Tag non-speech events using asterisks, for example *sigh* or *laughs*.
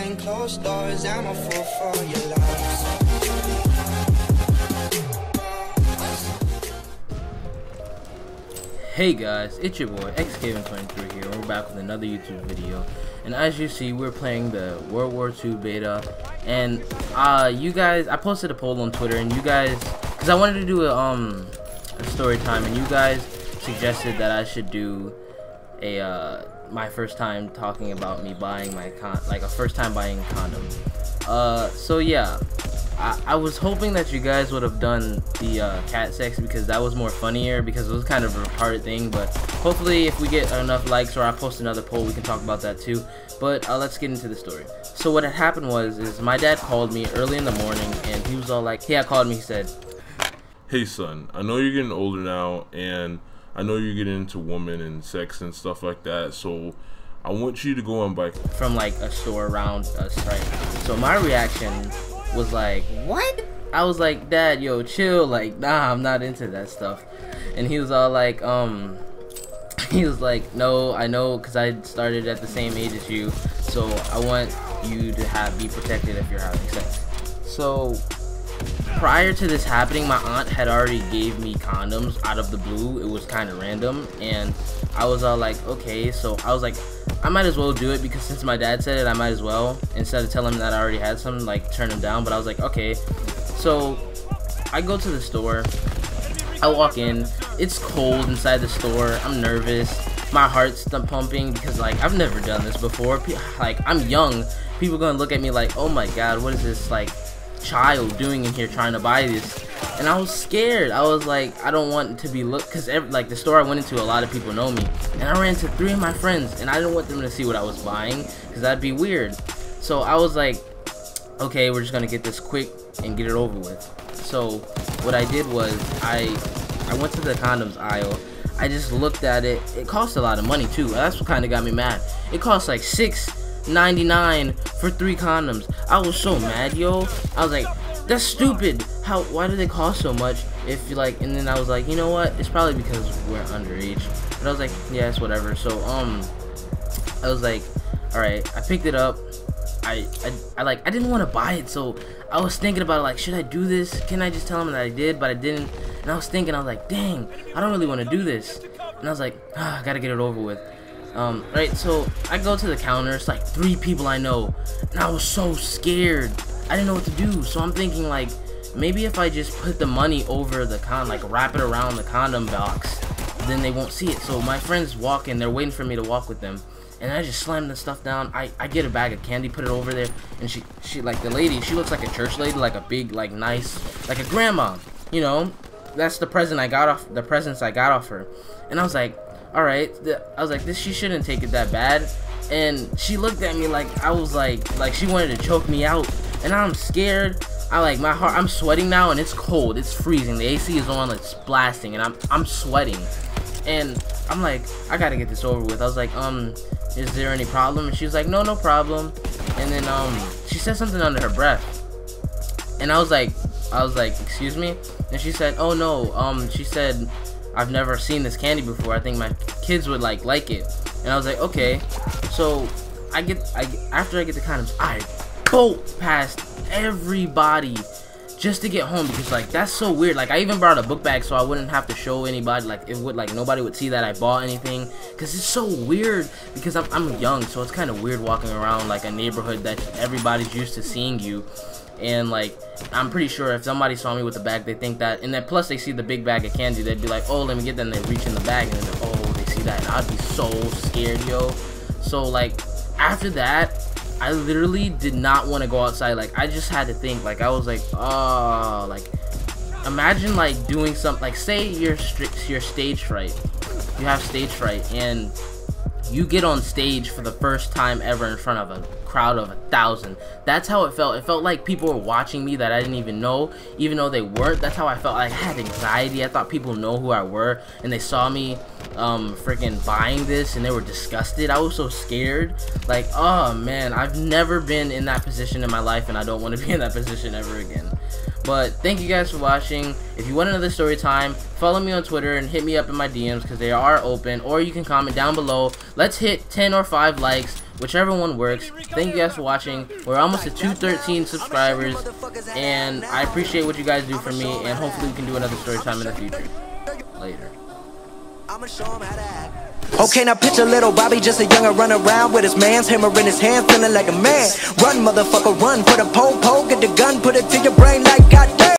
behind closed doors. I'm a fool for your lies. Hey guys, it's your boy Xcaven23 here. We're back with another YouTube video, and as you see, we're playing the World War II beta. And uh, you guys, I posted a poll on Twitter, and you guys, because I wanted to do a um a story time, and you guys suggested that I should do a uh, my first time talking about me buying my con like a first time buying a condom. Uh, so yeah, I, I was hoping that you guys would have done the uh, cat sex because that was more funnier because it was kind of a retarded thing. But hopefully, if we get enough likes or I post another poll, we can talk about that too. But uh, let's get into the story. So what had happened was, is my dad called me early in the morning and he was all like, "He had called me." He said, hey son, I know you're getting older now, and I know you're getting into women and sex and stuff like that. So I want you to go and buy. from like a store around us, right? So my reaction was like, "What?" I was like, "Dad, yo, chill. Like, nah, I'm not into that stuff." And he was all like, "Um." *laughs* He was like, "No, I know, cause I started at the same age as you, so I want you to have be protected if you're having sex." So prior to this happening, my aunt had already gave me condoms out of the blue. It was kind of random, and I was all like, okay. So I was like, I might as well do it because since my dad said it, I might as well. Instead of telling him that I already had some, like turn him down. But I was like, okay. So I go to the store. I walk in. It's cold inside the store. I'm nervous. My heart's pumping because like I've never done this before. Like I'm young. People gonna look at me like, oh my god, what is this like child doing in here trying to buy this? And I was scared. I was like, I don't want to be looked because like the store I went into, a lot of people know me, and I ran to three of my friends, and I didn't want them to see what I was buying because that'd be weird. So I was like, okay, we're just gonna get this quick and get it over with. So what I did was I I went to the condoms aisle. I just looked at it. It cost a lot of money too. That's what kind of got me mad. It cost like six ninety nine for three condoms. I was so mad, yo. I was like, that's stupid. How? Why do they cost so much? If you like, and then I was like, you know what? It's probably because we're underage. But I was like, yeah, it's whatever. So um, I was like, all right. I picked it up. I, I, I like I didn't want to buy it, so I was thinking about it, like, should I do this? Can I just tell him that I did, but I didn't? And I was thinking, I was like, dang, I don't really want to do this. And I was like, ah, *sighs* I gotta get it over with. Um, right, so I go to the counter, it's like three people I know, and I was so scared. I didn't know what to do, so I'm thinking like, maybe if I just put the money over the con, like wrap it around the condom box, then they won't see it. So my friends walk in, they're waiting for me to walk with them and I just slam the stuff down. I, I get a bag of candy, put it over there, and she she like the lady, she looks like a church lady, like a big like nice like a grandma, you know. That's the present I got off the presents I got off her, and I was like, all right, I was like, this she shouldn't take it that bad, and she looked at me like I was like like she wanted to choke me out, and I'm scared. I like my heart. I'm sweating now, and it's cold. It's freezing. The AC is on. It's blasting, and I'm I'm sweating, and I'm like, I gotta get this over with. I was like, um, is there any problem? And she was like, no, no problem. And then um, she said something under her breath, and I was like, I was like, excuse me. And she said, oh no, um, she said, I've never seen this candy before. I think my kids would like like it. And I was like, okay. So I get, I after I get the condoms, I bolt past everybody just to get home because like that's so weird. Like i even brought a book bag so i wouldn't have to show anybody like it would like nobody would see that i bought anything. Because it's so weird because I'm, I'm young so it's kind of weird walking around like a neighborhood that everybody's used to seeing you. And like i'm pretty sure if somebody saw me with the bag they think that and then plus they see the big bag of candy they'd be like oh let me get and they reach in the bag and then oh they see that and i'd be so scared yo. So like after that I literally did not want to go outside. Like I just had to think. Like I was like, oh, like imagine like doing something. Like say you're you're stage fright. You have stage fright and you get on stage for the first time ever in front of a crowd of a thousand. That's how it felt. It felt like people were watching me that I didn't even know, even though they weren't. That's how I felt. I had anxiety. I thought people know who I were, and they saw me um freaking buying this and they were disgusted i was so scared like oh man i've never been in that position in my life and i don't want to *laughs* be in that position ever again But thank you guys for watching. If you want another story time, follow me on Twitter and hit me up in my DMs because they are open. Or you can comment down below. Let's hit 10 or 5 likes, whichever one works. Thank you guys for watching. We're almost at 213 subscribers. And I appreciate what you guys do for me. And hopefully we can do another story time in the future. Later. I'ma show him how to act. Okay, now picture little Bobby, just a younger run around with his man's hammer in his hand, feeling like a man. Run, motherfucker, run, put a pole, pole, get the gun, put it to your brain like goddamn.